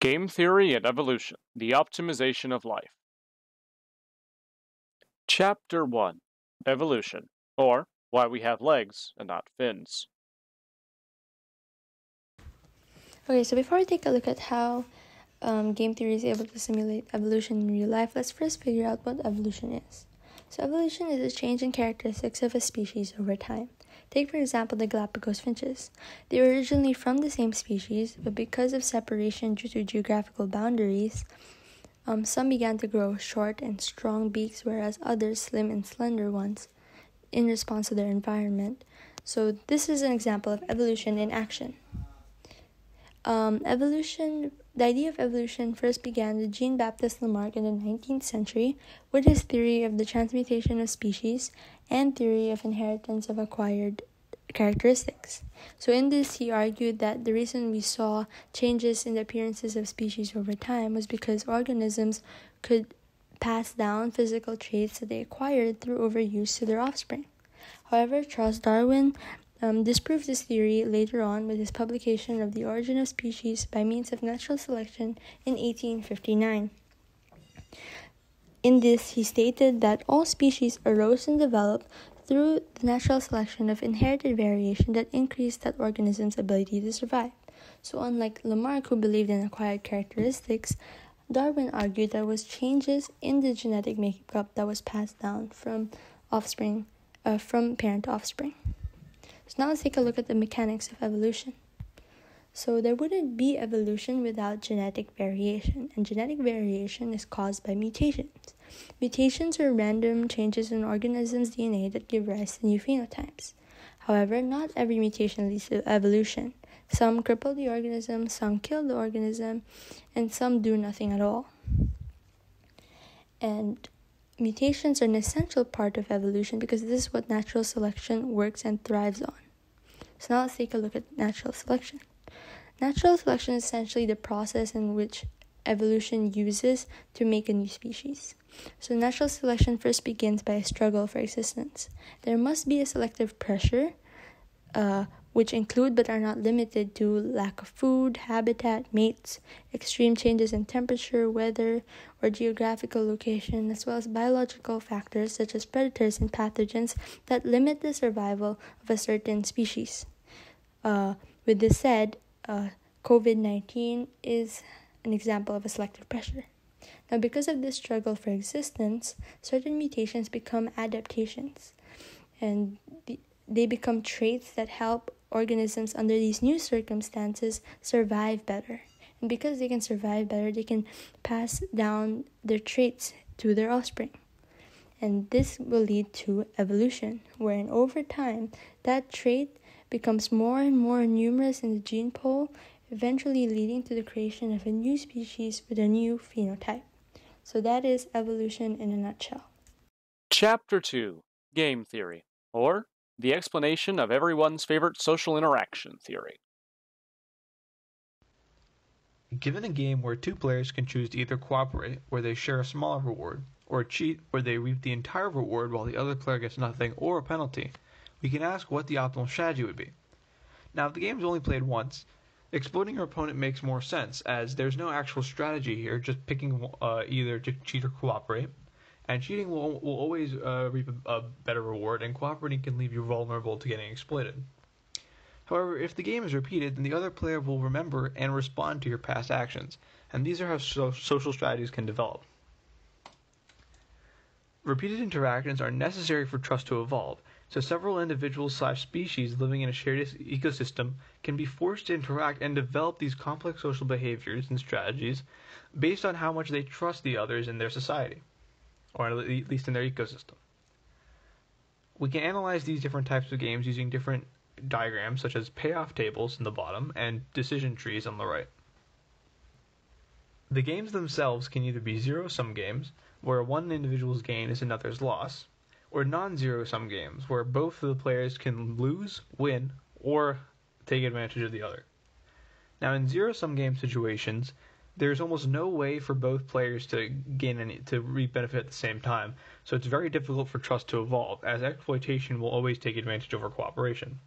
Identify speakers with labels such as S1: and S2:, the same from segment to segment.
S1: Game Theory and Evolution The Optimization of Life. Chapter 1 Evolution, or Why We Have Legs and Not Fins.
S2: Okay, so before we take a look at how um, game theory is able to simulate evolution in real life, let's first figure out what evolution is. So, evolution is a change in characteristics of a species over time. Take, for example, the Galapagos finches. They were originally from the same species, but because of separation due to geographical boundaries, um, some began to grow short and strong beaks, whereas others slim and slender ones in response to their environment. So, this is an example of evolution in action. Um, evolution, the idea of evolution first began with Jean Baptiste Lamarck in the 19th century with his theory of the transmutation of species and theory of inheritance of acquired characteristics. So, in this, he argued that the reason we saw changes in the appearances of species over time was because organisms could pass down physical traits that they acquired through overuse to their offspring. However, Charles Darwin um, disproved this theory later on with his publication of The Origin of Species by Means of Natural Selection in 1859. In this, he stated that all species arose and developed through the natural selection of inherited variation that increased that organism's ability to survive. So, unlike Lamarck, who believed in acquired characteristics, Darwin argued there was changes in the genetic makeup that was passed down from offspring, uh, from parent to offspring. So now let's take a look at the mechanics of evolution. So there wouldn't be evolution without genetic variation, and genetic variation is caused by mutations. Mutations are random changes in organisms' DNA that give rise to new phenotypes. However, not every mutation leads to evolution. Some cripple the organism, some kill the organism, and some do nothing at all. And mutations are an essential part of evolution because this is what natural selection works and thrives on. So now let's take a look at natural selection. Natural selection is essentially the process in which evolution uses to make a new species. So natural selection first begins by a struggle for existence. There must be a selective pressure, uh, which include but are not limited to lack of food, habitat, mates, extreme changes in temperature, weather, or geographical location, as well as biological factors such as predators and pathogens that limit the survival of a certain species. Uh, with this said, uh, COVID 19 is an example of a selective pressure. Now, because of this struggle for existence, certain mutations become adaptations, and they become traits that help organisms under these new circumstances survive better. And because they can survive better, they can pass down their traits to their offspring. And this will lead to evolution, wherein over time, that trait becomes more and more numerous in the gene pool, eventually leading to the creation of a new species with a new phenotype. So that is evolution in a nutshell.
S1: Chapter 2 Game Theory, or the explanation of everyone's favorite social interaction theory.
S3: Given a game where two players can choose to either cooperate, where they share a smaller reward, or cheat, where they reap the entire reward while the other player gets nothing or a penalty, we can ask what the optimal strategy would be. Now, if the game is only played once, exploiting your opponent makes more sense, as there's no actual strategy here, just picking uh, either to cheat or cooperate and cheating will, will always uh, reap a, a better reward, and cooperating can leave you vulnerable to getting exploited. However, if the game is repeated, then the other player will remember and respond to your past actions, and these are how so- social strategies can develop. Repeated interactions are necessary for trust to evolve, so several individuals slash species living in a shared ecosystem can be forced to interact and develop these complex social behaviors and strategies based on how much they trust the others in their society or at least in their ecosystem. We can analyze these different types of games using different diagrams such as payoff tables in the bottom and decision trees on the right. The games themselves can either be zero-sum games, where one individual's gain is another's loss, or non-zero-sum games, where both of the players can lose, win, or take advantage of the other. Now in zero-sum game situations, there's almost no way for both players to gain any to reap benefit at the same time. So it's very difficult for trust to evolve, as exploitation will always take advantage over cooperation.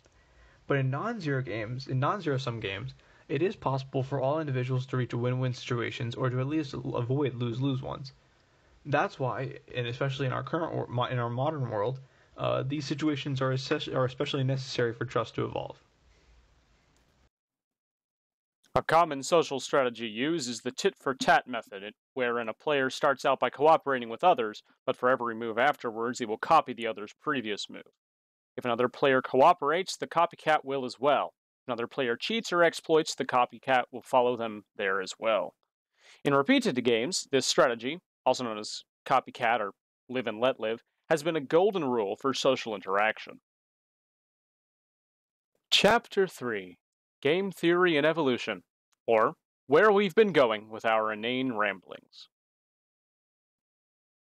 S3: But in non-zero games, in non-zero sum games, It is possible for all individuals to reach win-win situations or to at least avoid lose-lose ones. That's why, and especially in our current in our modern world, uh, these situations are, are especially necessary for trust to evolve.
S1: A common social strategy used is the tit for tat method, wherein a player starts out by cooperating with others, but for every move afterwards, he will copy the other's previous move. If another player cooperates, the copycat will as well. If another player cheats or exploits, the copycat will follow them there as well. In repeated games, this strategy, also known as copycat or live and let live, has been a golden rule for social interaction. Chapter 3 Game Theory and Evolution, or Where We've Been Going with Our Inane Ramblings.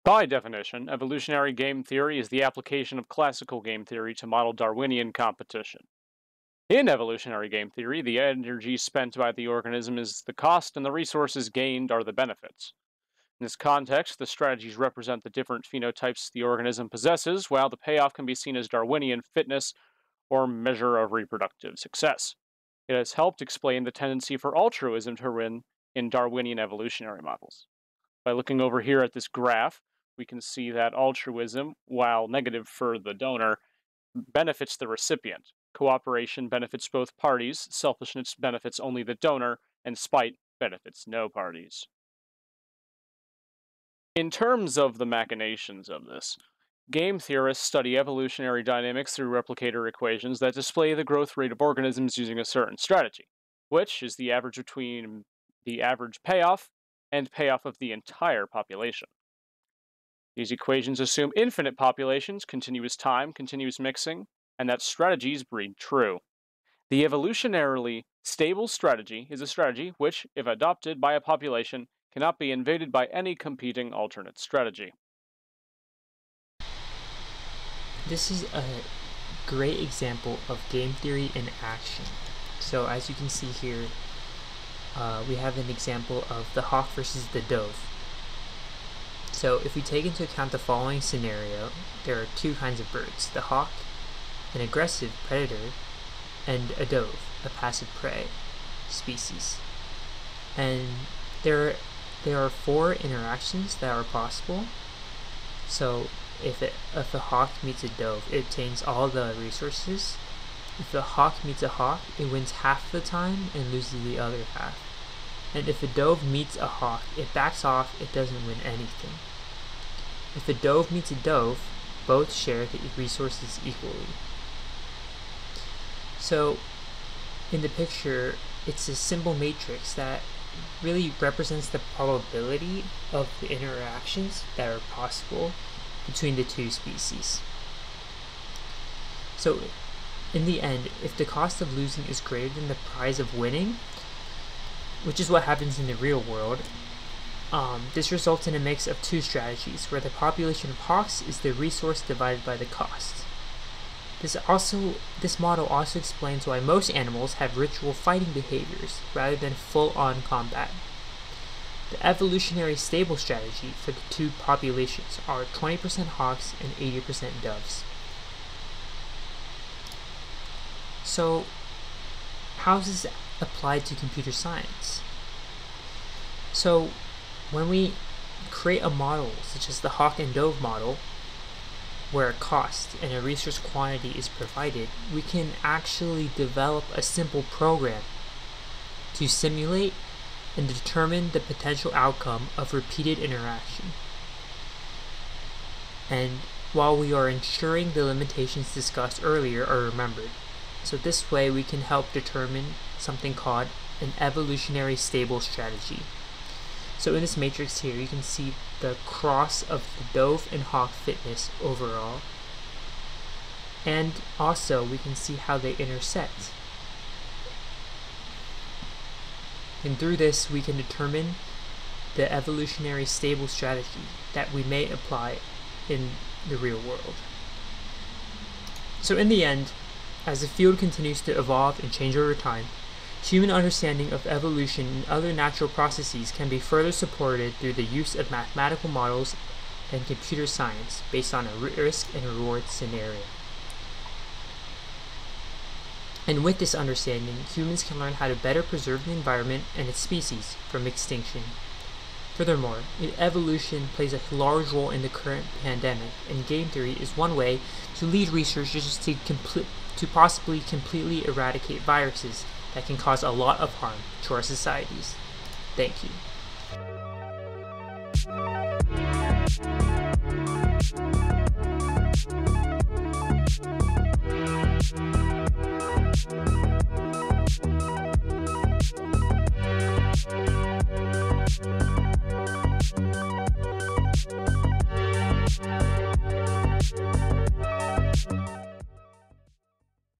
S1: By definition, evolutionary game theory is the application of classical game theory to model Darwinian competition. In evolutionary game theory, the energy spent by the organism is the cost and the resources gained are the benefits. In this context, the strategies represent the different phenotypes the organism possesses, while the payoff can be seen as Darwinian fitness or measure of reproductive success. It has helped explain the tendency for altruism to win in Darwinian evolutionary models. By looking over here at this graph, we can see that altruism, while negative for the donor, benefits the recipient. Cooperation benefits both parties, selfishness benefits only the donor, and spite benefits no parties. In terms of the machinations of this, Game theorists study evolutionary dynamics through replicator equations that display the growth rate of organisms using a certain strategy, which is the average between the average payoff and payoff of the entire population. These equations assume infinite populations, continuous time, continuous mixing, and that strategies breed true. The evolutionarily stable strategy is a strategy which, if adopted by a population, cannot be invaded by any competing alternate strategy.
S4: This is a great example of game theory in action. So as you can see here, uh, we have an example of the hawk versus the dove. So if we take into account the following scenario, there are two kinds of birds. The hawk, an aggressive predator, and a dove, a passive prey species. And there, there are four interactions that are possible. So if, it, if a hawk meets a dove, it obtains all the resources. If a hawk meets a hawk, it wins half the time and loses the other half. And if a dove meets a hawk, it backs off, it doesn't win anything. If a dove meets a dove, both share the resources equally. So, in the picture, it's a simple matrix that really represents the probability of the interactions that are possible between the two species. So, in the end, if the cost of losing is greater than the prize of winning, which is what happens in the real world, um, this results in a mix of two strategies, where the population of hawks is the resource divided by the cost. This also this model also explains why most animals have ritual fighting behaviors rather than full-on combat. The evolutionary stable strategy for the two populations are 20% hawks and 80% doves. So, how is this applied to computer science? So, when we create a model, such as the hawk and dove model, where a cost and a resource quantity is provided, we can actually develop a simple program to simulate and determine the potential outcome of repeated interaction. And while we are ensuring the limitations discussed earlier are remembered. So this way we can help determine something called an evolutionary stable strategy. So in this matrix here, you can see the cross of the dove and hawk fitness overall. And also we can see how they intersect. And through this, we can determine the evolutionary stable strategy that we may apply in the real world. So in the end, as the field continues to evolve and change over time, human understanding of evolution and other natural processes can be further supported through the use of mathematical models and computer science based on a risk and reward scenario. And with this understanding, humans can learn how to better preserve the environment and its species from extinction. Furthermore, evolution plays a large role in the current pandemic, and game theory is one way to lead researchers to, complete, to possibly completely eradicate viruses that can cause a lot of harm to our societies. Thank you.